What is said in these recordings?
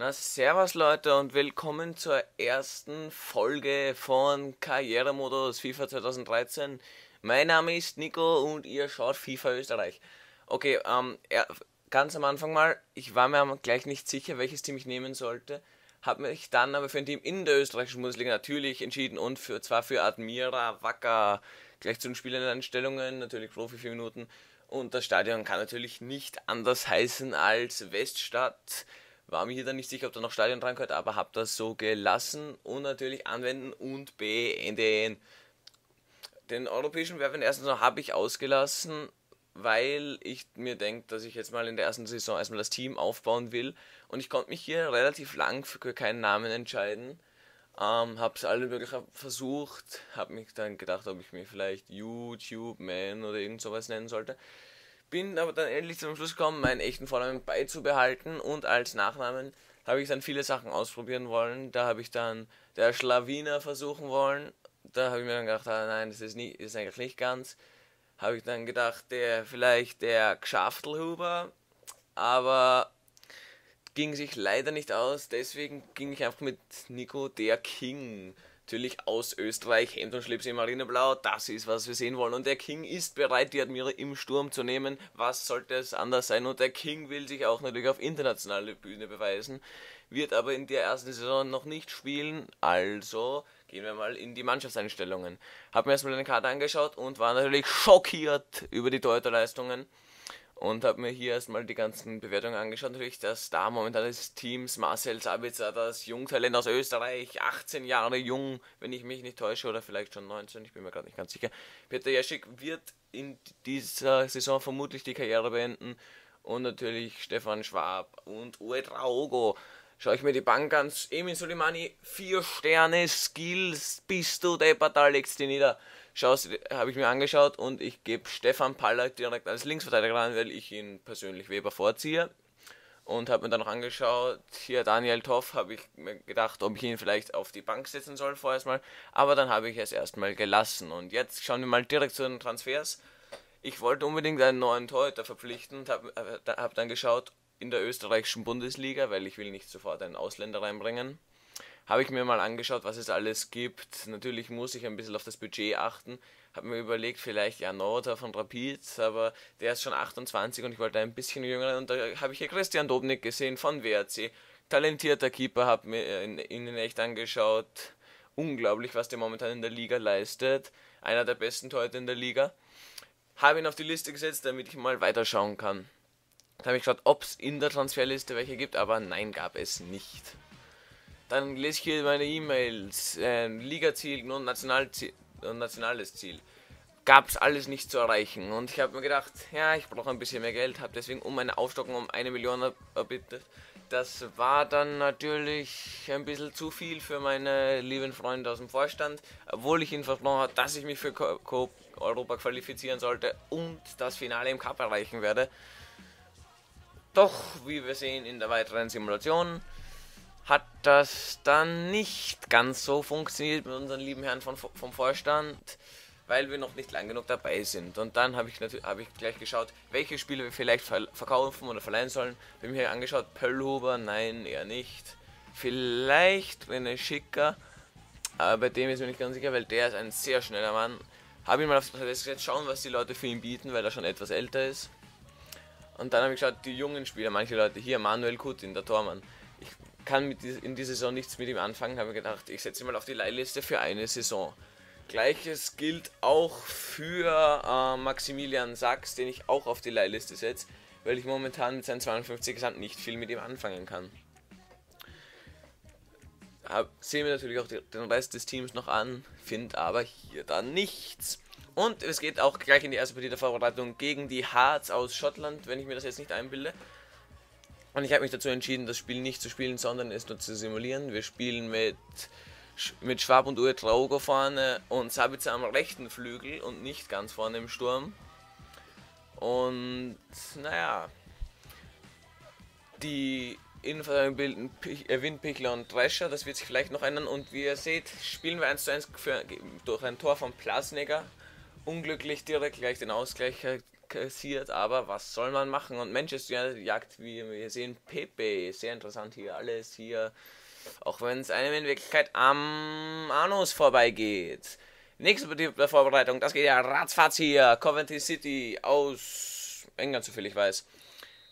Na, servus Leute und willkommen zur ersten Folge von Karrieremodus FIFA 2013. Mein Name ist Nico und ihr schaut FIFA Österreich. Okay, ähm, ja, ganz am Anfang mal, ich war mir gleich nicht sicher, welches Team ich nehmen sollte, habe mich dann aber für ein Team in der österreichischen Bundesliga natürlich entschieden und für, zwar für Admira, Wacker, gleich zu den Spielanstellungen, natürlich Profi 4 Minuten und das Stadion kann natürlich nicht anders heißen als Weststadt war mir hier dann nicht sicher, ob da noch Stadion dran gehört, aber habe das so gelassen und natürlich anwenden und beenden. Den europäischen Werb in der ersten Saison habe ich ausgelassen, weil ich mir denke, dass ich jetzt mal in der ersten Saison erstmal das Team aufbauen will. Und ich konnte mich hier relativ lang für keinen Namen entscheiden. Ähm, habe es alle möglich versucht, habe mich dann gedacht, ob ich mich vielleicht YouTube Man oder irgend sowas nennen sollte bin aber dann endlich zum Schluss gekommen, meinen echten Vornamen beizubehalten und als Nachnamen habe ich dann viele Sachen ausprobieren wollen. Da habe ich dann der Schlawiner versuchen wollen. Da habe ich mir dann gedacht, ah, nein, das ist, nie, ist eigentlich nicht ganz. Habe ich dann gedacht, der vielleicht der Gschaftelhuber, aber ging sich leider nicht aus. Deswegen ging ich einfach mit Nico der King natürlich aus Österreich, Hemd und Schlips im Marineblau, das ist, was wir sehen wollen. Und der King ist bereit, die Admira im Sturm zu nehmen. Was sollte es anders sein? Und der King will sich auch natürlich auf internationale Bühne beweisen, wird aber in der ersten Saison noch nicht spielen. Also gehen wir mal in die Mannschaftseinstellungen. Hab mir erstmal eine Karte angeschaut und war natürlich schockiert über die Torhüterleistungen und habe mir hier erstmal die ganzen Bewertungen angeschaut. Natürlich der Star momentan des Teams, Marcel Sabitzer, das Jungtalent aus Österreich, 18 Jahre jung, wenn ich mich nicht täusche, oder vielleicht schon 19, ich bin mir gerade nicht ganz sicher. Peter Jeschik wird in dieser Saison vermutlich die Karriere beenden. Und natürlich Stefan Schwab und Uwe Traugo. Schaue ich mir die Bank an, Emin Soleimani, 4 Sterne, Skills, bist du deppert, da legst du nieder habe ich mir angeschaut und ich gebe Stefan Pallack direkt als Linksverteidiger an, weil ich ihn persönlich Weber vorziehe. Und habe mir dann noch angeschaut, hier Daniel Toff, habe ich mir gedacht, ob ich ihn vielleicht auf die Bank setzen soll vorerst mal. Aber dann habe ich es erstmal gelassen. Und jetzt schauen wir mal direkt zu den Transfers. Ich wollte unbedingt einen neuen Torhüter verpflichten und habe äh, hab dann geschaut in der österreichischen Bundesliga, weil ich will nicht sofort einen Ausländer reinbringen habe ich mir mal angeschaut, was es alles gibt. Natürlich muss ich ein bisschen auf das Budget achten. Habe mir überlegt, vielleicht ja Nota von Rapid, aber der ist schon 28 und ich wollte ein bisschen jünger. Und da habe ich hier Christian Dobnik gesehen von WRC. Talentierter Keeper, habe mir ihn in echt angeschaut. Unglaublich, was der momentan in der Liga leistet. Einer der besten Torhüter in der Liga. Habe ihn auf die Liste gesetzt, damit ich mal weiterschauen kann. Da habe ich geschaut, ob es in der Transferliste welche gibt, aber nein, gab es nicht. Dann lese ich hier meine E-Mails. Äh, Ligaziel und, Nationalziel, und nationales Ziel. Gab es alles nicht zu erreichen. Und ich habe mir gedacht, ja, ich brauche ein bisschen mehr Geld. Habe deswegen um eine Aufstockung um eine Million erbittet. Das war dann natürlich ein bisschen zu viel für meine lieben Freunde aus dem Vorstand. Obwohl ich ihnen versprochen habe, dass ich mich für Coop Europa qualifizieren sollte und das Finale im Cup erreichen werde. Doch, wie wir sehen in der weiteren Simulation, hat das dann nicht ganz so funktioniert mit unseren lieben Herren von, vom Vorstand, weil wir noch nicht lang genug dabei sind. Und dann habe ich natürlich hab ich gleich geschaut, welche Spiele wir vielleicht verkaufen oder verleihen sollen. Wir haben hier angeschaut, Pöllhuber, nein, eher nicht. Vielleicht René Schicker, aber bei dem ist mir nicht ganz sicher, weil der ist ein sehr schneller Mann. Habe ihn mal auf das gesetzt, schauen, was die Leute für ihn bieten, weil er schon etwas älter ist. Und dann habe ich geschaut, die jungen Spieler, manche Leute hier, Manuel Kutin, der Tormann kann mit in dieser Saison nichts mit ihm anfangen, habe gedacht, ich setze ihn mal auf die Leihliste für eine Saison. Gleiches gilt auch für äh, Maximilian Sachs, den ich auch auf die Leihliste setze, weil ich momentan mit seinen 52 Gesamt nicht viel mit ihm anfangen kann. Hab, sehen wir natürlich auch den Rest des Teams noch an, finde aber hier dann nichts. Und es geht auch gleich in die erste Partie der Vorbereitung gegen die Hearts aus Schottland, wenn ich mir das jetzt nicht einbilde. Und ich habe mich dazu entschieden, das Spiel nicht zu spielen, sondern es nur zu simulieren. Wir spielen mit, mit Schwab und Uwe Traugo vorne und Sabitzer am rechten Flügel und nicht ganz vorne im Sturm. Und naja, die Innenverteidigung bilden äh, Windpichler und Drescher, das wird sich vielleicht noch ändern. Und wie ihr seht, spielen wir 1 zu 1 für, durch ein Tor von Plasneger. Unglücklich direkt gleich den Ausgleich kassiert, aber was soll man machen? Und Manchester jagt, wie wir sehen, Pepe, sehr interessant hier, alles hier, auch wenn es einem in Wirklichkeit am Anus vorbeigeht. Nächste Vorbereitung, das geht ja ratzfatz hier, Coventry City aus England, soviel ich weiß.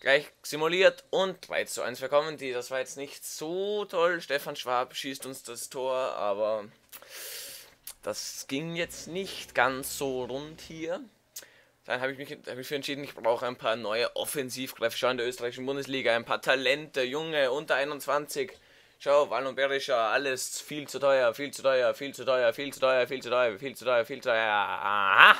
Gleich simuliert und 3 zu 1 für Coventry, das war jetzt nicht so toll, Stefan Schwab schießt uns das Tor, aber das ging jetzt nicht ganz so rund hier. Dann habe ich mich hab ich für entschieden, ich brauche ein paar neue Offensivkräfte. In der österreichischen Bundesliga, ein paar Talente, junge, unter 21. Schau, Wallon Berischer, alles viel zu teuer, viel zu teuer, viel zu teuer, viel zu teuer, viel zu teuer, viel zu teuer, viel zu teuer. Aha!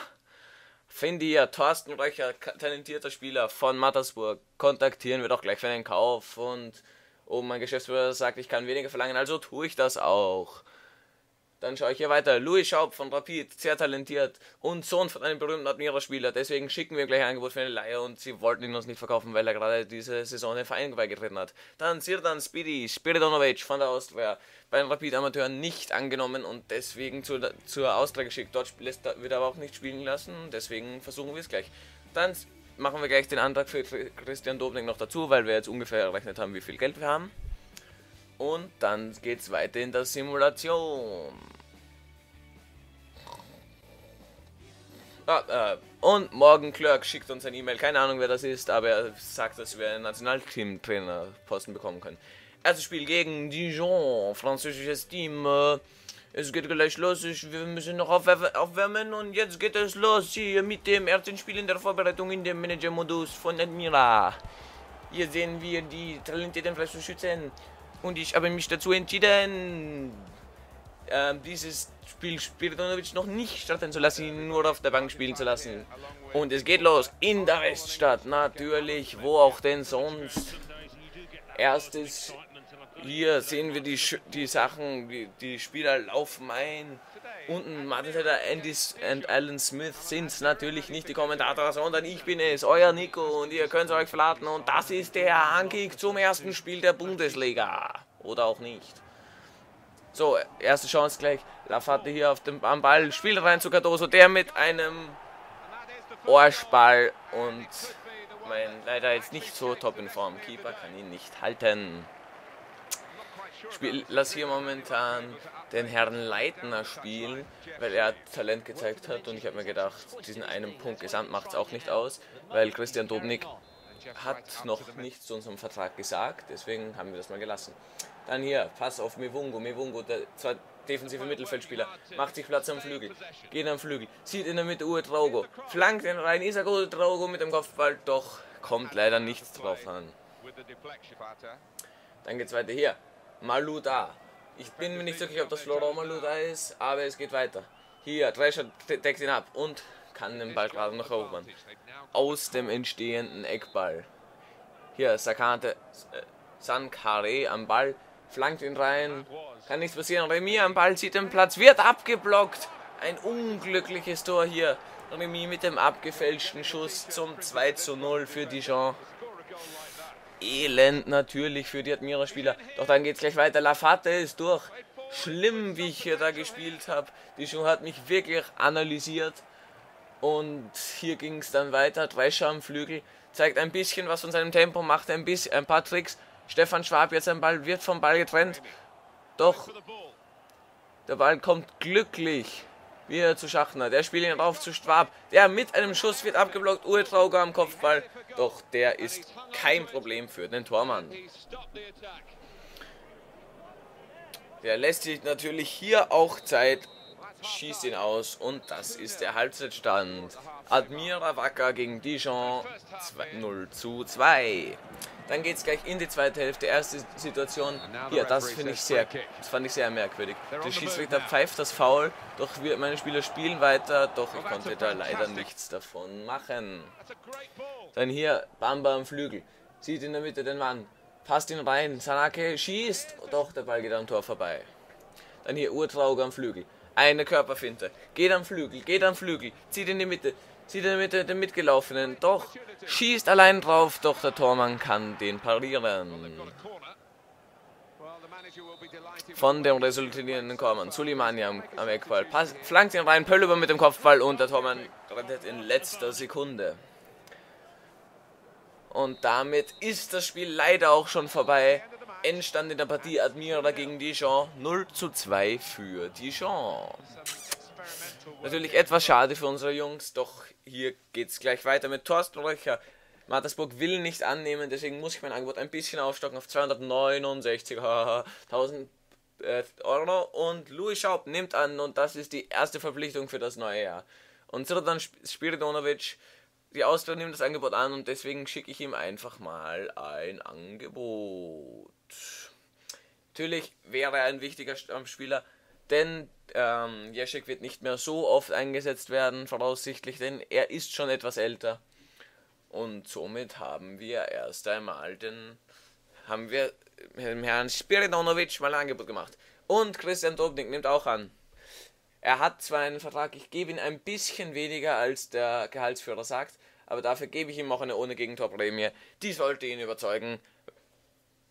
Finde ihr, Thorsten Röcher, talentierter Spieler von Mattersburg, kontaktieren wir doch gleich für einen Kauf. Und oh, mein Geschäftsführer sagt, ich kann weniger verlangen, also tue ich das auch. Dann schaue ich hier weiter. Louis Schaub von Rapid, sehr talentiert und Sohn von einem berühmten Admira-Spieler. Deswegen schicken wir gleich ein Angebot für eine Leihe und sie wollten ihn uns nicht verkaufen, weil er gerade diese Saison den Verein beigetreten hat. Dann Sirdan Speedy Spiridonovic von der Austria bei den Rapid-Amateuren nicht angenommen und deswegen zu, zur Austria geschickt. Dort wird er aber auch nicht spielen lassen, deswegen versuchen wir es gleich. Dann machen wir gleich den Antrag für Christian Dobnik noch dazu, weil wir jetzt ungefähr errechnet haben, wie viel Geld wir haben. Und dann geht es weiter in der Simulation. Ah, äh, und Morgan Clerk schickt uns ein E-Mail, keine Ahnung wer das ist, aber er sagt, dass wir einen Nationalteam-Trainer-Posten bekommen können. Erstes Spiel gegen Dijon, französisches Team. Äh, es geht gleich los, wir müssen noch aufwärmen und jetzt geht es los hier mit dem ersten Spiel in der Vorbereitung in dem Manager-Modus von Admira. Hier sehen wir die talentierten Fleischschützen und ich habe mich dazu entschieden, äh, dieses Spiel Spiridonovic noch nicht starten zu lassen, ihn nur auf der Bank spielen zu lassen. Und es geht los in der Weststadt, natürlich, wo auch denn sonst. Erstes, hier sehen wir die, die Sachen, die, die Spieler laufen ein. Unten Martin Tedder, Andy und Alan Smith sind es natürlich nicht die Kommentatoren, sondern ich bin es, euer Nico und ihr könnt euch verladen und das ist der Ankick zum ersten Spiel der Bundesliga. Oder auch nicht. So, erste Chance gleich. Lafate hier auf dem, am Ball, spielt rein zu Cardoso, der mit einem Ohrspall und mein leider jetzt nicht so top in Form. Keeper kann ihn nicht halten. Spiel, lass hier momentan den Herrn Leitner spielen, weil er Talent gezeigt hat und ich habe mir gedacht, diesen einen Punkt gesamt macht es auch nicht aus, weil Christian Dobnik hat noch nichts zu unserem Vertrag gesagt, deswegen haben wir das mal gelassen. Dann hier, Pass auf Mevungo, Mevungo, der zwar defensive Mittelfeldspieler, macht sich Platz am Flügel, geht am Flügel, sieht in der Mitte Uwe Traugo, flankt den rein, ist er gut, Traugo mit dem Kopfball, doch kommt leider nichts drauf an. Dann geht's weiter hier, Maluda. Ich bin mir nicht sicher, ob das Florent Maluda ist, aber es geht weiter. Hier, Drescher deckt ihn ab und kann den Ball gerade noch erobern. Aus dem entstehenden Eckball. Hier, Sakante, äh, Sankare am Ball, flankt ihn rein. Kann nichts passieren. Remy am Ball sieht den Platz, wird abgeblockt. Ein unglückliches Tor hier. Remy mit dem abgefälschten Schuss zum 2 zu 0 für Dijon. Elend natürlich für die Admira-Spieler. Doch dann geht es gleich weiter. Lafate ist durch. Schlimm, wie ich hier da gespielt habe. Dijon hat mich wirklich analysiert. Und hier ging es dann weiter. Drescher am Flügel zeigt ein bisschen was von seinem Tempo, macht ein bisschen ein paar Tricks. Stefan Schwab jetzt ein Ball, wird vom Ball getrennt. Doch der Ball kommt glücklich wieder zu Schachner. Der spielt ihn rauf zu Schwab. Der mit einem Schuss wird abgeblockt. Uwe Trauger am Kopfball. Doch der ist kein Problem für den Tormann. Der lässt sich natürlich hier auch Zeit, schießt ihn aus und das ist der Halbzeitstand. Admira Wacker gegen Dijon 0 zu 2. Dann geht es gleich in die zweite Hälfte. Erste Situation. Hier, das finde ich sehr, das fand ich sehr merkwürdig. Der Schiedsrichter pfeift das Foul, doch wir, meine Spieler spielen weiter, doch ich konnte da leider nichts davon machen. Dann hier Bamba am Flügel. Sieht in der Mitte den Mann. Passt ihn rein. Sanake schießt. Doch, der Ball geht am Tor vorbei. Dann hier Urtraug am Flügel. Eine Körperfinte. Geht am Flügel, geht am Flügel. Zieht in die Mitte. Sieht er mit dem Mitgelaufenen. Doch, schießt allein drauf, doch der Tormann kann den parieren. Von dem resultierenden Kormann. Sulimani am, am Eckball. Pass, flankt ihn rein, Pöllüber mit dem Kopfball und der Tormann rettet in letzter Sekunde. Und damit ist das Spiel leider auch schon vorbei. Endstand in der Partie Admira gegen Dijon 0 zu 2 für Dijon. Natürlich etwas schade für unsere Jungs, doch hier geht es gleich weiter mit Thorsten Röcher. Mattersburg will nicht annehmen, deswegen muss ich mein Angebot ein bisschen aufstocken auf 269.000 äh, Euro. Und Louis Schaub nimmt an und das ist die erste Verpflichtung für das neue Jahr. Und Srdan Spiridonovic, die Austria nimmt das Angebot an und deswegen schicke ich ihm einfach mal ein Angebot. Natürlich wäre er ein wichtiger Spieler, denn ähm, Jeschek wird nicht mehr so oft eingesetzt werden, voraussichtlich, denn er ist schon etwas älter. Und somit haben wir erst einmal den, haben wir dem Herrn Spiridonovic mal ein Angebot gemacht. Und Christian Dobnik nimmt auch an. Er hat zwar einen Vertrag, ich gebe ihm ein bisschen weniger, als der Gehaltsführer sagt, aber dafür gebe ich ihm auch eine ohne Gegentorprämie. Die sollte ihn überzeugen,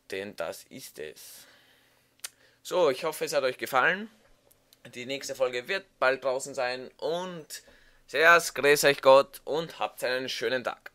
denn das ist es. So, ich hoffe, es hat euch gefallen. Die nächste Folge wird bald draußen sein und sehr grüß euch Gott und habt einen schönen Tag.